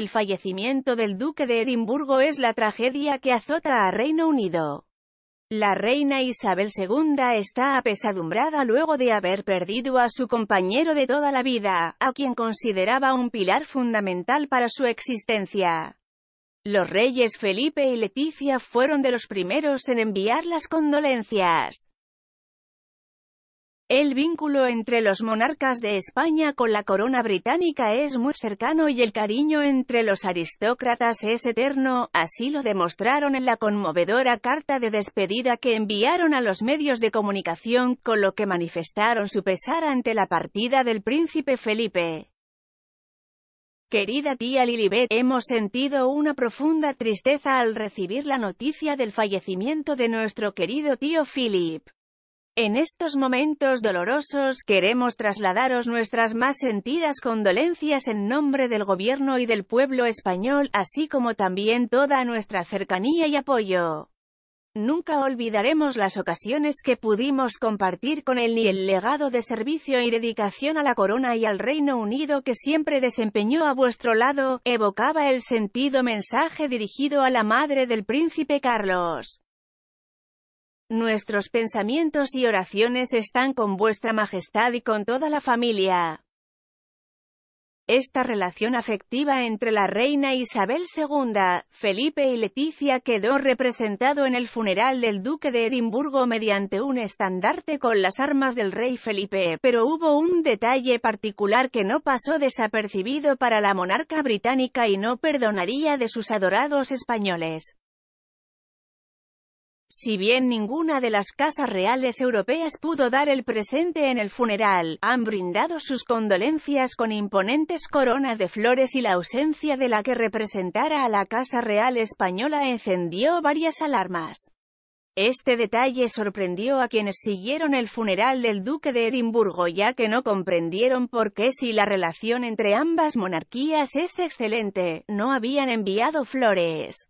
El fallecimiento del duque de Edimburgo es la tragedia que azota a Reino Unido. La reina Isabel II está apesadumbrada luego de haber perdido a su compañero de toda la vida, a quien consideraba un pilar fundamental para su existencia. Los reyes Felipe y Leticia fueron de los primeros en enviar las condolencias. El vínculo entre los monarcas de España con la corona británica es muy cercano y el cariño entre los aristócratas es eterno, así lo demostraron en la conmovedora carta de despedida que enviaron a los medios de comunicación, con lo que manifestaron su pesar ante la partida del príncipe Felipe. Querida tía Lilibet, hemos sentido una profunda tristeza al recibir la noticia del fallecimiento de nuestro querido tío Philip. En estos momentos dolorosos, queremos trasladaros nuestras más sentidas condolencias en nombre del gobierno y del pueblo español, así como también toda nuestra cercanía y apoyo. Nunca olvidaremos las ocasiones que pudimos compartir con él ni el legado de servicio y dedicación a la corona y al Reino Unido que siempre desempeñó a vuestro lado, evocaba el sentido mensaje dirigido a la madre del príncipe Carlos. Nuestros pensamientos y oraciones están con vuestra majestad y con toda la familia. Esta relación afectiva entre la reina Isabel II, Felipe y Leticia quedó representado en el funeral del duque de Edimburgo mediante un estandarte con las armas del rey Felipe, pero hubo un detalle particular que no pasó desapercibido para la monarca británica y no perdonaría de sus adorados españoles. Si bien ninguna de las casas reales europeas pudo dar el presente en el funeral, han brindado sus condolencias con imponentes coronas de flores y la ausencia de la que representara a la Casa Real Española encendió varias alarmas. Este detalle sorprendió a quienes siguieron el funeral del duque de Edimburgo ya que no comprendieron por qué si la relación entre ambas monarquías es excelente, no habían enviado flores.